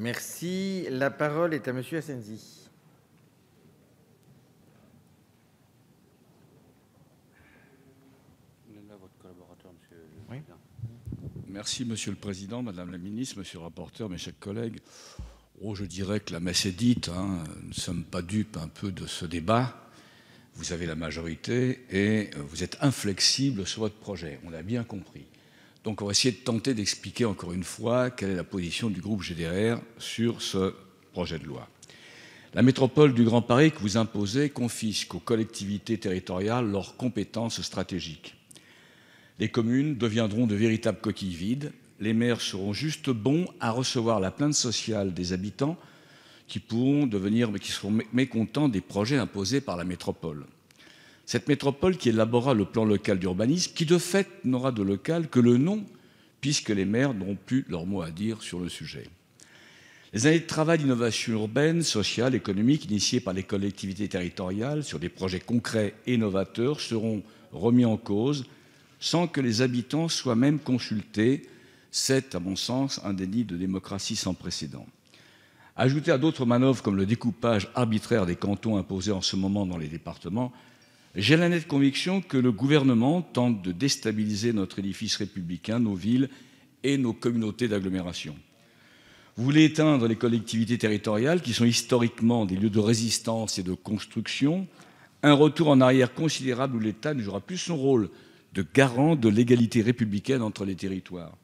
Merci. La parole est à Monsieur Assenzi. Merci Monsieur le Président, Madame la Ministre, Monsieur le rapporteur, mes chers collègues. Oh, je dirais que la messe est dite. Hein. Nous ne sommes pas dupes un peu de ce débat. Vous avez la majorité et vous êtes inflexible sur votre projet. On l'a bien compris. Donc on va essayer de tenter d'expliquer encore une fois quelle est la position du groupe GDR sur ce projet de loi. La métropole du Grand Paris que vous imposez confisque aux collectivités territoriales leurs compétences stratégiques. Les communes deviendront de véritables coquilles vides. Les maires seront juste bons à recevoir la plainte sociale des habitants qui pourront devenir, qui seront mécontents des projets imposés par la métropole. Cette métropole qui élaborera le plan local d'urbanisme, qui de fait n'aura de local que le nom, puisque les maires n'auront plus leur mot à dire sur le sujet. Les années de travail d'innovation urbaine, sociale, économique, initiées par les collectivités territoriales sur des projets concrets et novateurs seront remis en cause sans que les habitants soient même consultés. C'est, à mon sens, un déni de démocratie sans précédent. Ajouté à d'autres manœuvres comme le découpage arbitraire des cantons imposés en ce moment dans les départements, j'ai la nette conviction que le gouvernement tente de déstabiliser notre édifice républicain, nos villes et nos communautés d'agglomération. Vous voulez éteindre les collectivités territoriales qui sont historiquement des lieux de résistance et de construction, un retour en arrière considérable où l'État ne jouera plus son rôle de garant de l'égalité républicaine entre les territoires.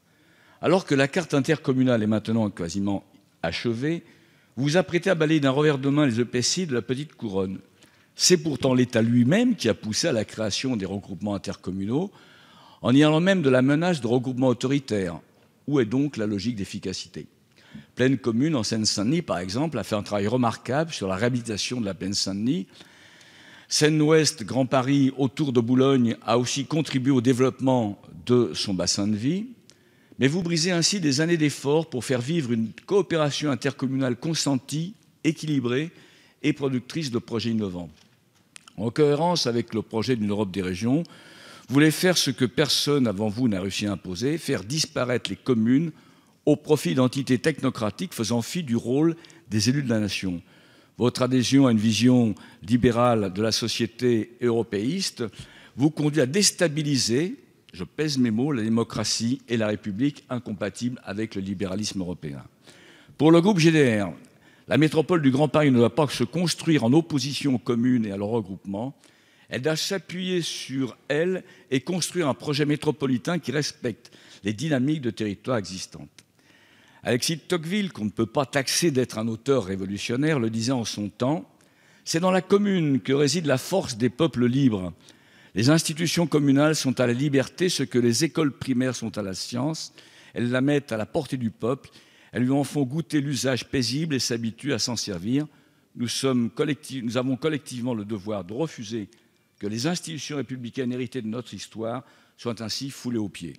Alors que la carte intercommunale est maintenant quasiment achevée, vous vous apprêtez à balayer d'un revers de main les EPCI de la petite couronne. C'est pourtant l'État lui-même qui a poussé à la création des regroupements intercommunaux, en y allant même de la menace de regroupement autoritaire. Où est donc la logique d'efficacité? Pleine Commune, en Seine-Saint-Denis, par exemple, a fait un travail remarquable sur la réhabilitation de la Plaine Saint-Denis Seine-Ouest, Grand Paris, autour de Boulogne, a aussi contribué au développement de son bassin de vie. Mais vous brisez ainsi des années d'efforts pour faire vivre une coopération intercommunale consentie, équilibrée et productrice de projets innovants. En cohérence avec le projet d'une Europe des régions, vous voulez faire ce que personne avant vous n'a réussi à imposer, faire disparaître les communes au profit d'entités technocratiques faisant fi du rôle des élus de la nation. Votre adhésion à une vision libérale de la société européiste vous conduit à déstabiliser, je pèse mes mots, la démocratie et la République incompatibles avec le libéralisme européen. Pour le groupe GDR, la métropole du Grand Paris ne doit pas se construire en opposition aux communes et à leur regroupement. Elle doit s'appuyer sur elle et construire un projet métropolitain qui respecte les dynamiques de territoire existantes. Alexis Tocqueville, qu'on ne peut pas taxer d'être un auteur révolutionnaire, le disait en son temps C'est dans la commune que réside la force des peuples libres. Les institutions communales sont à la liberté ce que les écoles primaires sont à la science. Elles la mettent à la portée du peuple. Elles lui en font goûter l'usage paisible et s'habituent à s'en servir. Nous, nous avons collectivement le devoir de refuser que les institutions républicaines héritées de notre histoire soient ainsi foulées aux pieds.